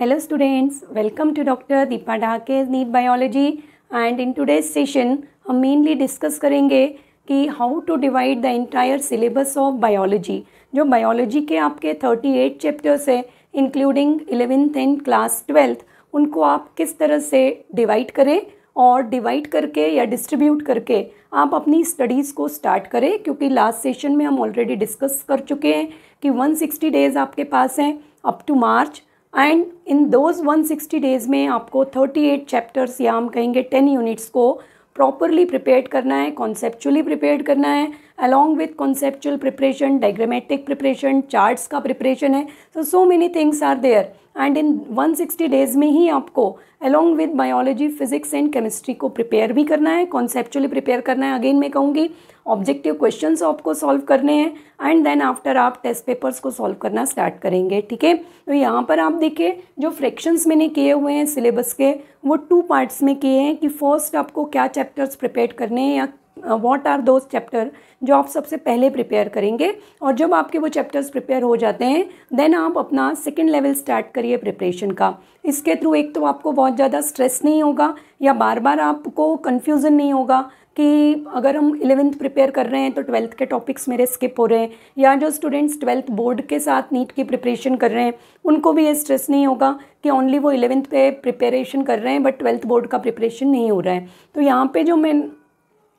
Hello students, welcome to Dr. Deepa Dhake's Need Biology and in today's session हम mainly discuss करेंगे कि how to divide the entire syllabus of biology जो biology के आपके 38 chapters है including eleventh and class twelfth उनको आप किस तरह से डिवाइड करें और डिवाइड करके या डिस्ट्रीब्यूट करके आप अपनी स्टडीज़ को स्टार्ट करें क्योंकि लास्ट सेशन में हम ऑलरेडी डिस्कस कर चुके हैं कि 160 डेज़ आपके पास हैं up to March and in those 160 days में आपको 38 चैप्टर्स या हम कहेंगे 10 यूनिट्स को प्रॉपरली प्रिपेयर करना है कॉन्सेपचुअली प्रिपेयर करना है along with conceptual preparation diagrammatic preparation charts का प्रिपरेशन है। So so many things are there and in 160 days में ही आपको along with biology physics and chemistry को प्रिपेयर भी करना है कॉन्सेप्चुअली प्रिपेयर करना है। अगेन मैं कहूँगी ऑब्जेक्टिव क्वेश्चंस आपको सॉल्व करने हैं। एंड देन आफ्टर आप टेस्ट पेपर्स को सॉल्व करना स्टार्ट करेंगे, ठीक है? तो यहाँ पर आप देखिए, जो फ्रैक्शंस मैंने किए हुए हैं सिलेबस के, वो टू पार्ट्स में किए हैं कि फ़र्स्ट आपको क्या चैप्टर्स प्रिपेयर करने हैं या वॉट आर दोज चैप्टर जो आप सबसे पहले प्रिपेयर करेंगे? और जब आपके वो चैप्टर्स प्रिपेयर हो जाते हैं देन आप अपना सेकेंड लेवल स्टार्ट करिए प्रिपरेशन का। इसके थ्रू एक तो आपको बहुत ज़्यादा स्ट्रेस नहीं होगा, या बार बार आपको कन्फ्यूज़न नहीं होगा कि अगर हम इलेवेंथ प्रिपेयर कर रहे हैं तो ट्वेल्थ के टॉपिक्स मेरे स्किप हो रहे हैं, या जो स्टूडेंट्स ट्वेल्थ बोर्ड के साथ नीट की प्रिपरेशन कर रहे हैं, उनको भी ये स्ट्रेस नहीं होगा कि ओनली वो इलेवेंथ पे प्रिपरेशन कर रहे हैं बट ट्वेल्थ बोर्ड का प्रिपरेशन नहीं हो रहा है। तो यहाँ पे जो मैं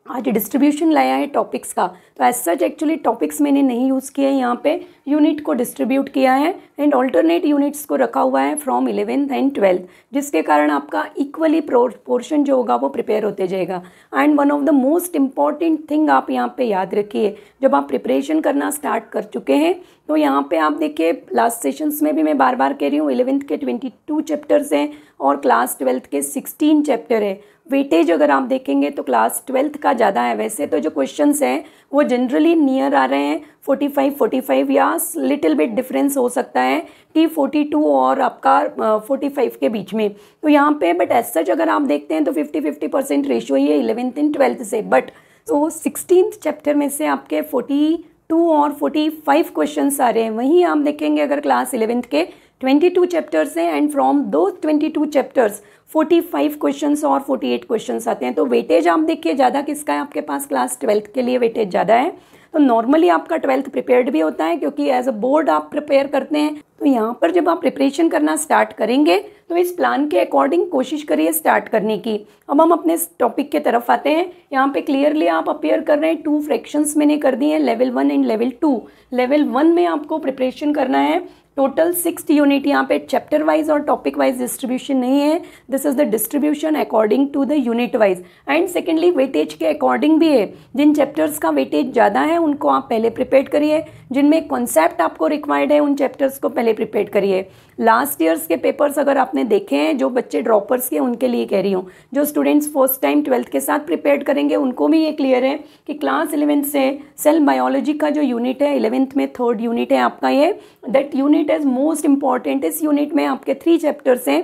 आज डिस्ट्रीब्यूशन लाया है टॉपिक्स का। तो एज सच एक्चुअली टॉपिक्स मैंने नहीं यूज़ किया है यहाँ पे। यूनिट को डिस्ट्रीब्यूट किया है एंड ऑल्टरनेट यूनिट्स को रखा हुआ है फ्रॉम इलेवेंथ एंड ट्वेल्थ जिसके कारण आपका इक्वली पोर्शन जो होगा वो प्रिपेयर होते जाएगा। And one of the most important thing आप यहाँ पे याद रखिए, जब आप प्रिपरेशन करना स्टार्ट कर चुके हैं तो यहाँ पे आप देखिए लास्ट सेशंस में भी मैं बार बार कह रही हूँ इलेवेंथ के ट्वेंटी टू चैप्टर्स हैं और क्लास ट्वेल्थ के सिक्सटीन चैप्टर है। वेटेज अगर आप देखेंगे तो क्लास ट्वेल्थ का ज़्यादा है वैसे तो जो क्वेश्चंस हैं, वो जनरली नियर आ रहे हैं। फोर्टी फाइव फोर्टी फाइव या लिटिल बिट डिफरेंस हो सकता है टी फोर्टी टू और आपका फोर्टी फाइव के बीच में। तो यहाँ पे बट एज सच अगर आप देखते हैं तो फिफ्टी फिफ्टी परसेंट रेशियो ही है इलेवेंथ एंड ट्वेल्थ से। बट तो सिक्सटीन चैप्टर में से आपके फोर्टी टू और फोर्टी फाइव क्वेश्चन आ रहे हैं। वहीं आप देखेंगे अगर क्लास इलेवेंथ के ट्वेंटी टू चैप्टर्स हैं एंड फ्रॉम दो twenty two chapters forty five question और फोर्टी एट क्वेश्चन आते हैं। तो वेटेज आप देखिए, ज़्यादा किसका है आपके पास क्लास ट्वेल्थ के लिए वेटेज ज़्यादा है। तो नॉर्मली आपका ट्वेल्थ प्रिपेयर्ड भी होता है क्योंकि एज अ बोर्ड आप प्रिपेयर करते हैं। तो यहाँ पर जब आप प्रिपरेशन करना स्टार्ट करेंगे तो इस प्लान के अकॉर्डिंग कोशिश करिए स्टार्ट करने की। अब हम अपने टॉपिक के तरफ़ आते हैं। यहाँ पे क्लियरली आप अपेयर कर रहे हैं। टू फ्रैक्शंस मैंने कर दिए हैं level one and level two level one में आपको प्रिपरेशन करना है। टोटल सिक्स यूनिट यहाँ पे चैप्टर वाइज और टॉपिक वाइज डिस्ट्रीब्यूशन नहीं है। This is the distribution according to the unit wise and secondly weightage के अकॉर्डिंग भी है। जिन चैप्टर्स का वेटेज ज़्यादा है, उनको आप पहले प्रिपेयर करिए। जिनमें कॉन्सेप्ट आपको रिक्वायर्ड है, उन चैप्टर्स को पहले प्रिपेयर करिए। लास्ट ईयर्स के पेपर्स अगर आपने देखे हैं, जो बच्चे ड्रॉपर्स के, उनके लिए कह रही हूँ। जो स्टूडेंट्स फ़र्स्ट टाइम ट्वेल्थ के साथ प्रिपेयर करेंगे, उनको भी ये क्लियर है कि क्लास इलेवेंथ से सेल बायोलॉजी का जो यूनिट है इलेवेंथ में थर्ड यूनिट है आपका ये। That unit is, most important इस यूनिट में आपके थ्री चैप्टर्स हैं।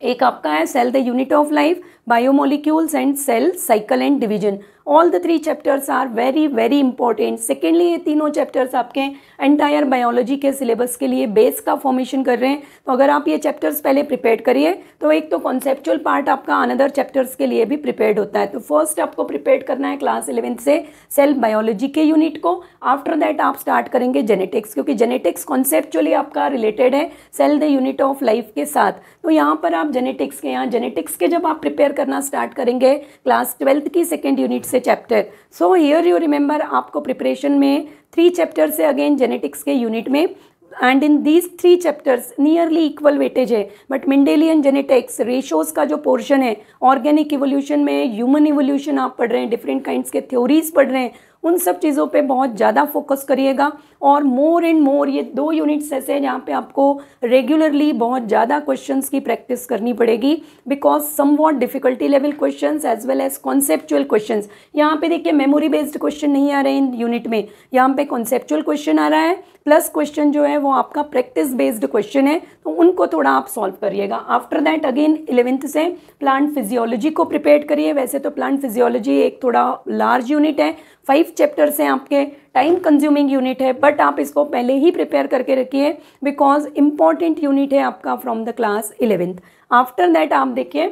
एक आपका है cell the unit of life biomolecules and cell cycle and division all the three chapters are very very important secondly ये तीनों चैप्टर्स आपके एंटायर बायोलॉजी के सिलेबस के लिए बेस का फॉर्मेशन कर रहे हैं। तो अगर आप ये चैप्टर्स पहले प्रिपेयर करिए तो एक तो कॉन्सेप्चुअल पार्ट आपका अनदर चैप्टर्स के लिए भी प्रिपेयर्ड होता है। तो फ़र्स्ट आपको प्रिपेयर करना है क्लास इलेवेंथ से सेल बायोलॉजी के यूनिट को। आफ्टर दैट आप स्टार्ट करेंगे जेनेटिक्स क्योंकि जेनेटिक्स कॉन्सेप्चुअली आपका रिलेटेड है cell the unit of life के साथ। तो यहाँ पर आप जेनेटिक्स के, यहाँ जेनेटिक्स के जब आप प्रिपेयर करना स्टार्ट करेंगे क्लास ट्वेल्थ की सेकेंड यूनिट से chapter so here you remember आपको प्रिपरेशन में थ्री चैप्टर से अगेन जेनेटिक्स के यूनिट में and in these three chapters nearly equal weightage है. बट मिंडेलियन जेनेटिक्स रेशोज का जो पोर्शन है ऑर्गेनिक इवोल्यूशन में ह्यूमन इवोल्यूशन आप पढ़ रहे हैं डिफरेंट काइंड्स के थ्योरीज पढ़ रहे हैं उन सब चीज़ों पे बहुत ज़्यादा फोकस करिएगा और मोर एंड मोर ये दो यूनिट्स ऐसे हैं जहाँ पे आपको रेगुलरली बहुत ज़्यादा क्वेश्चंस की प्रैक्टिस करनी पड़ेगी because somewhat difficulty level questions as well as conceptual questions यहाँ पे देखिए मेमोरी बेस्ड क्वेश्चन नहीं आ रहे इन यूनिट में। यहाँ पे कॉन्सेप्चुअल क्वेश्चन आ रहा है प्लस क्वेश्चन जो है वो आपका प्रैक्टिस बेस्ड क्वेश्चन है तो उनको थोड़ा आप सॉल्व करिएगा। आफ्टर दैट अगेन इलेवेंथ से प्लांट फिजियोलॉजी को प्रिपेयर करिए। वैसे तो प्लांट फिजियोलॉजी एक थोड़ा लार्ज यूनिट है। फाइव चैप्टर्स हैं आपके टाइम कंज्यूमिंग यूनिट है बट आप इसको पहले ही प्रिपेयर करके रखिए बिकॉज़ इंपॉर्टेंट यूनिट है आपका from the class eleventh after that आप देखिए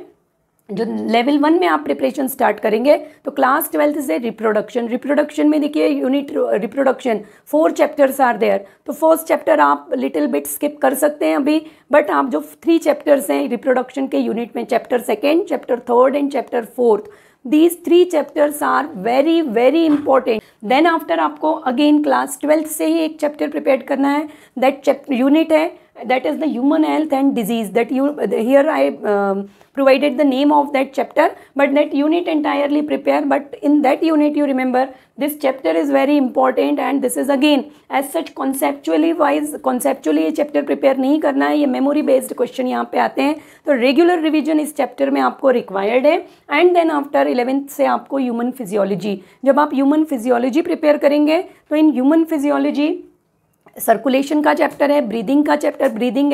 जो लेवल वन में आप प्रिपरेशन स्टार्ट करेंगे तो क्लास ट्वेल्थ से रिप्रोडक्शन रिप्रोडक्शन में देखिए unit reproduction four chapters are there तो फ़र्स्ट चैप्टर आप लिटिल बिट स्किप कर सकते हैं अभी बट आप जो थ्री चैप्टर्स हैं रिप्रोडक्शन के यूनिट में chapter second chapter third and chapter fourth these three chapters are very very important then after आपको अगेन क्लास ट्वेल्थ से ही एक चैप्टर प्रिपेयर करना है दैट चैप्टर यूनिट है that is the human health and disease that you hear I provided the name of that chapter but that unit entirely prepare but in that unit you remember this chapter is very important and this is again as such conceptually wise conceptually ये chapter prepare नहीं करना है ये memory based question यहाँ पे आते हैं तो regular revision इस chapter में आपको required है and then after 11th से आपको human physiology जब आप human physiology prepare करेंगे तो in human physiology सर्कुलेशन का चैप्टर है ब्रीदिंग का chapter breathing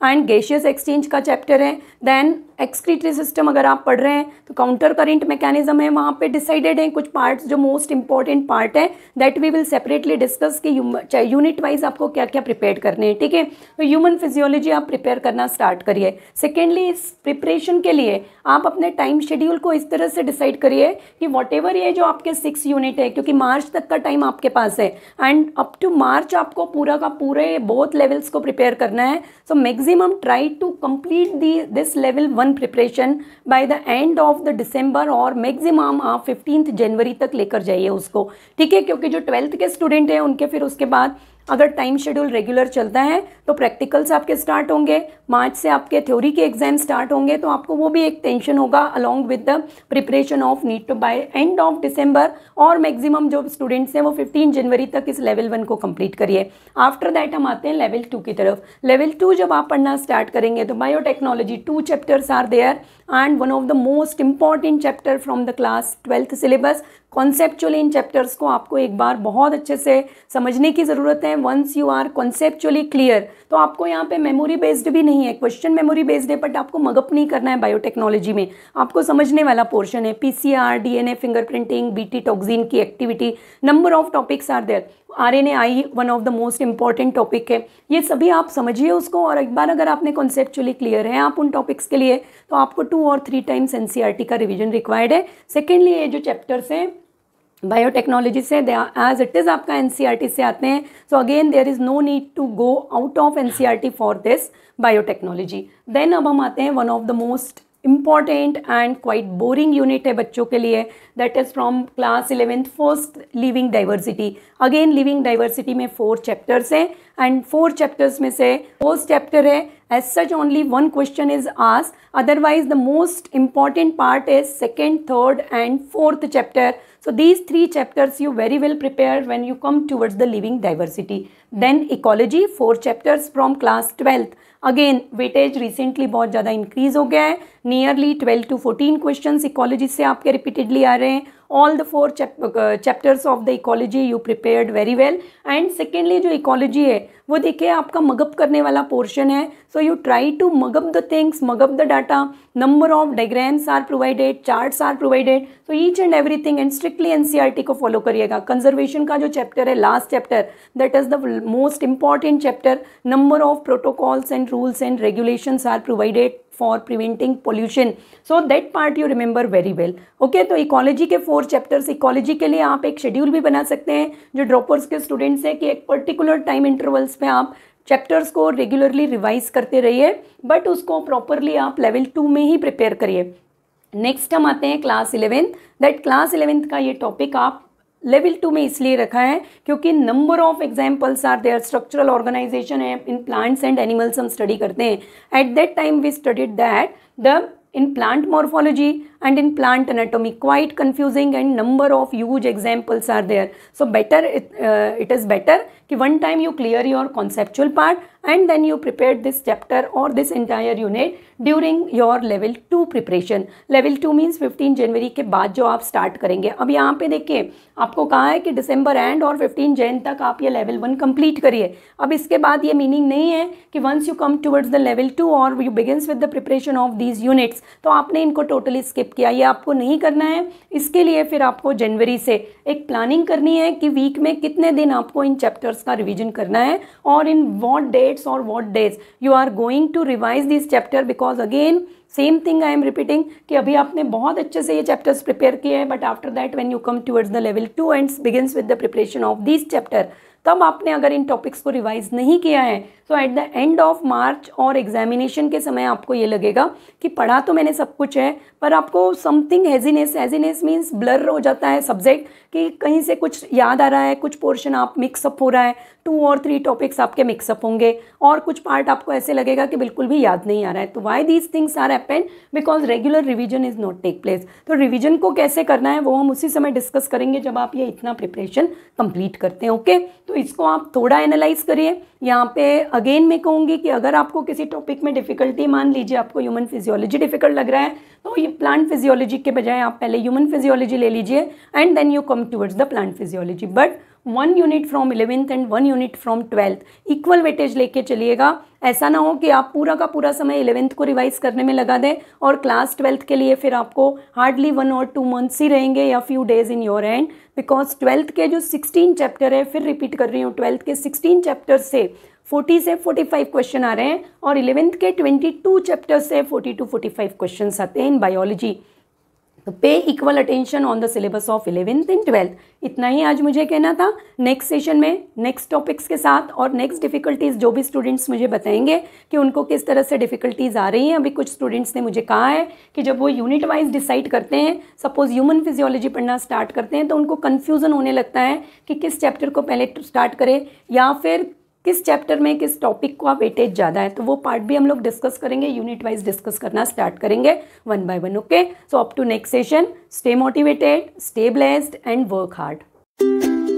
and gaseous exchange का चैप्टर है देन एक्सक्रीटरी सिस्टम अगर आप पढ़ रहे हैं तो काउंटर करेंट मैकेनिज्म है, वहाँ पे डिसाइडेड हैं कुछ पार्ट्स जो मोस्ट इंपॉर्टेंट पार्ट है that we will separately discuss कि यूनिट वाइज आपको क्या क्या प्रिपेयर करने हैं, ठीक है? तो ह्यूमन फिजियोलॉजी आप प्रिपेयर करना स्टार्ट करिए। सेकेंडली इस प्रिपरेशन के लिए आप अपने टाइम शेड्यूल को इस तरह से डिसाइड करिए कि वॉट एवर ये जो आपके सिक्स यूनिट है, क्योंकि मार्च तक का टाइम आपके पास है एंड अप टू मार्च आपको पूरा का पूरे बहुत लेवल्स को प्रिपेयर करना है so maximum try to complete the this level one preparation by the end of the December और मैक्सिमम आप फिफ्टींथ जनवरी तक लेकर जाइए उसको। ठीक है? क्योंकि जो ट्वेल्थ के स्टूडेंट हैं, उनके फिर उसके बाद अगर टाइम शेड्यूल रेगुलर चलता है तो प्रैक्टिकल्स आपके स्टार्ट होंगे। मार्च से आपके थ्योरी के एग्ज़ाम स्टार्ट होंगे तो आपको वो भी एक टेंशन होगा along with the preparation of NEET to by end of दिसंबर और मैक्सिमम जो स्टूडेंट्स हैं, वो 15 जनवरी तक इस लेवल वन को कंप्लीट करिए। आफ्टर दैट हम आते हैं लेवल टू की तरफ़। लेवल टू जब आप पढ़ना स्टार्ट करेंगे तो biotechnology two chapters are there and one of the most important chapter from the class twelfth syllabus conceptually in chapters को आपको एक बार बहुत अच्छे से समझने की ज़रूरत है। Once you are conceptually clear तो आपको यहाँ पे मेमोरी बेस्ड भी नहीं है क्वेश्चन मेमोरी बेस्ड है बट आपको मगअप नहीं करना है बायोटेक्नोलॉजी में। आपको समझने वाला पोर्शन है PCR DNA fingerprinting BT toxin की activity number of topics are there R N A I one of the most important topic है। ये सभी आप समझिए उसको और एक बार अगर आपने कॉन्सेप्चुअली क्लियर है आप उन टॉपिक्स के लिए तो आपको टू और three times N C R T का रिविजन रिक्वायर्ड है। सेकेंडली ये जो चैप्टर्स हैं बायोटेक्नोलॉजी से दे एज इट इज़ आपका एन e से आते हैं। So again there is no need to go out of NCERT for this biotechnology then अब हम आते हैं one of the most important and quite boring unit है बच्चों के लिए. That is from class eleventh first living diversity again living diversity में four chapters हैं एंड फोर चैप्टर्स में से फ़र्स्ट चैप्टर है. As such only one question is us otherwise the most important part is second third and fourth chapter So these three chapters you very well prepare when you come towards the living diversity. Then ecology, four chapters from class 12th. Again weightage recently बहुत ज़्यादा increase हो गया है। Nearly twelve to fourteen question ecology से आपके repeatedly आ रहे हैं। All the four chapters of the ecology you prepared very well and secondly जो इकोलॉजी है, वो देखिए आपका मगअप करने वाला पोर्शन है। So you try to mug up the things mug up the data number of diagrams are provided charts are provided so each and everything and strictly NCERT को follow करिएगा। Conservation का जो chapter है last chapter that is the most important chapter number of protocols and rules and regulations are provided. For preventing pollution. So, that part you remember very well. Okay तो ecology के four chapters ecology के लिए आप एक schedule भी बना सकते हैं, जो ड्रॉपर्स के स्टूडेंट्स हैं कि एक पर्टिकुलर टाइम इंटरवल्स पे आप चैप्टर्स को रेगुलरली रिवाइज करते रहिए बट उसको प्रॉपरली आप लेवल टू में ही प्रिपेयर करिए। नेक्स्ट हम आते हैं class eleventh that class eleventh का ये टॉपिक आप लेवल टू में इसलिए रखा है क्योंकि number of examples are there structural organisation है इन प्लांट्स एंड एनिमल्स हम स्टडी करते हैं। At that time we studied that the in plant morphology and in plant anatomy quite confusing and number of huge examples are there so better it, uh, it is better कि one time you clear your conceptual part and then you prepared this chapter or this entire unit during your level two preparation level two means 15 जनवरी के बाद जो आप start करेंगे अब यहाँ पे देखिए आपको कहा है कि दिसंबर एंड और 15 जैन तक आप ये लेवल वन कंप्लीट करिए अब इसके बाद ये मीनिंग नहीं है कि once you come towards the level two और you begins with the preparation of these units तो आपने इनको टोटली स्किप स्किप किया, ये आपको नहीं करना है। इसके लिए फिर आपको जनवरी से एक प्लानिंग करनी है कि वीक में कितने दिन आपको इन चैप्टर्स का रिवीजन करना है और इन वॉट डेट्स और what days you are going to revise this chapter because again same thing I am repeating कि अभी आपने बहुत अच्छे से ये चैप्टर्स प्रिपेयर किए हैं but after that when you come towards the level two and begins with the preparation of this chapter तब आपने अगर इन टॉपिक्स को रिवाइज नहीं किया है तो at the end of March और एग्जामिनेशन के समय आपको ये लगेगा कि पढ़ा तो मैंने सब कुछ है, पर आपको something haziness haziness means blur हो जाता है सब्जेक्ट कि कहीं से कुछ याद आ रहा है, कुछ पोर्शन आप मिक्सअप हो रहा है टू और थ्री टॉपिक्स आपके मिक्सअप होंगे और कुछ पार्ट आपको ऐसे लगेगा कि बिल्कुल भी याद नहीं आ रहा है। तो why these things are happened because regular revision is not take place तो रिविजन को कैसे करना है, वो हम उसी समय डिस्कस करेंगे जब आप ये इतना प्रिपरेशन कंप्लीट करते हैं ओके तो इसको आप थोड़ा एनालाइज करिए। यहाँ पे अगेन मैं कहूँगी कि अगर आपको किसी टॉपिक में डिफिकल्टी मान लीजिए आपको ह्यूमन फिजियोलॉजी डिफ़िकल्ट लग रहा है तो ये प्लांट फिजियोलॉजी के बजाय आप पहले ह्यूमन फिजियोलॉजी ले लीजिए and then you come towards the plant physiology but one unit from eleventh and one unit from twelfth equal weightage लेके चलिएगा। ऐसा ना हो कि आप पूरा का पूरा समय इलेवेंथ को रिवाइज करने में लगा दें और क्लास ट्वेल्थ के लिए फिर आपको हार्डली वन और टू मंथ्स ही रहेंगे या few days in your end because twelfth के जो सिक्सटीन चैप्टर है, फिर रिपीट कर रही हूँ ट्वेल्थ के सिक्सटीन चैप्टर से फोर्टी से फोर्टी फाइव क्वेश्चन आ रहे हैं और इलेवेंथ के ट्वेंटी टू चैप्टर से forty two forty five question आते हैं इन बायोलॉजी तो pay equal attention on the syllabus of eleventh and twelfth इतना ही आज मुझे कहना था। नेक्स्ट सेशन में नेक्स्ट टॉपिक्स के साथ और नेक्स्ट डिफिकल्टीज जो भी स्टूडेंट्स मुझे बताएँगे कि उनको किस तरह से डिफिकल्टीज आ रही हैं। अभी कुछ स्टूडेंट्स ने मुझे कहा है कि जब वो यूनिट वाइज डिसाइड करते हैं सपोज़ ह्यूमन फिजियोलॉजी पढ़ना स्टार्ट करते हैं तो उनको कन्फ्यूज़न होने लगता है कि किस चैप्टर को पहले स्टार्ट करें या फिर किस चैप्टर में किस टॉपिक को वेटेज ज़्यादा है तो वो पार्ट भी हम लोग डिस्कस करेंगे यूनिट वाइज डिस्कस करना स्टार्ट करेंगे one by one okay so up to next session stay motivated stay blessed and work hard